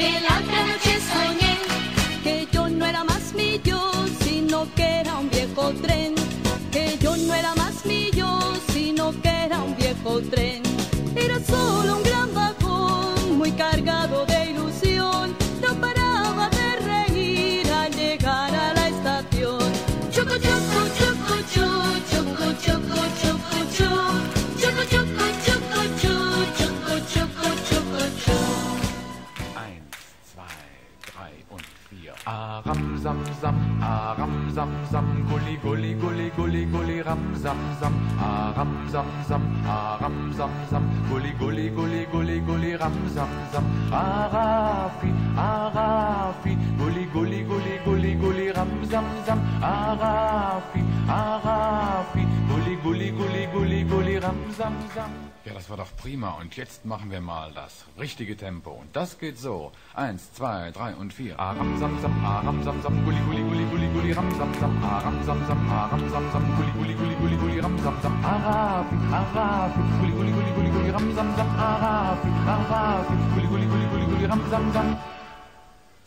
Pela cana sam gully gully gully gully gully ram sam sam ha ram sam sam ha ram sam sam gully gully gully gully gully ram sam sam arafi Rafi gully gully gully gully gully ram sam sam arafi Ja, das war doch prima. Und jetzt machen wir mal das richtige Tempo. Und das geht so. Eins, zwei, drei und vier. Aram, sam, sam, aram, sam, sam, gulli, gulli, gulli, gulli, gulli, ram, sam, sam, aram, sam, sam, aram, sam, sam, gulli, gulli, gulli, gulli, gulli, ram, sam, sam, arafen, arafen, gulli, gulli, gulli, gulli, gulli, ram, sam, sam, arafen, arafen, gulli, gulli, gulli, gulli, gulli, ram, sam, sam.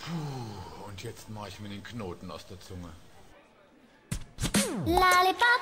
Puh, und jetzt mache ich mir den Knoten aus der Zunge. Lollipop,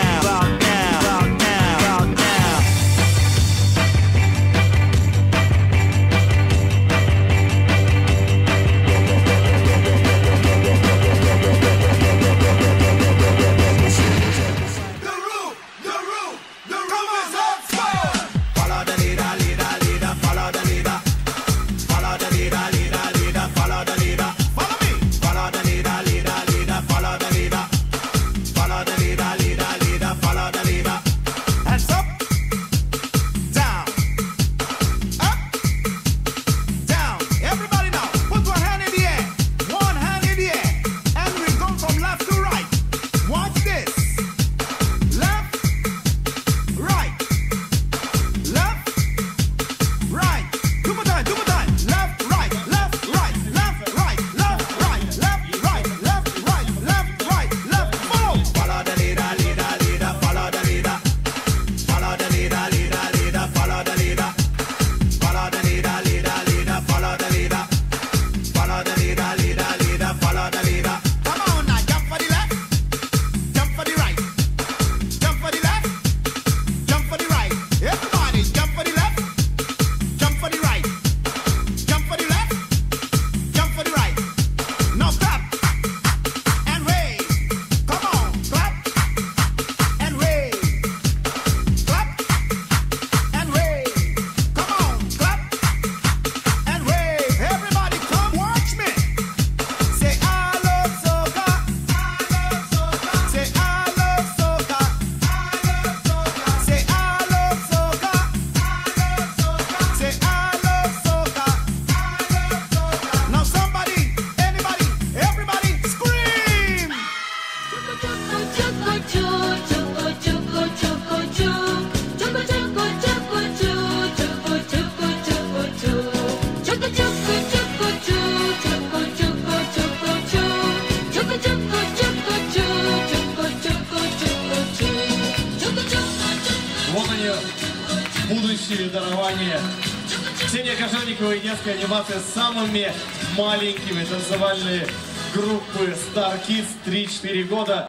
будущие дарования. Ксения Кожевникова и детская анимация с самыми маленькими танцевальные группы Star Kids 3-4 года.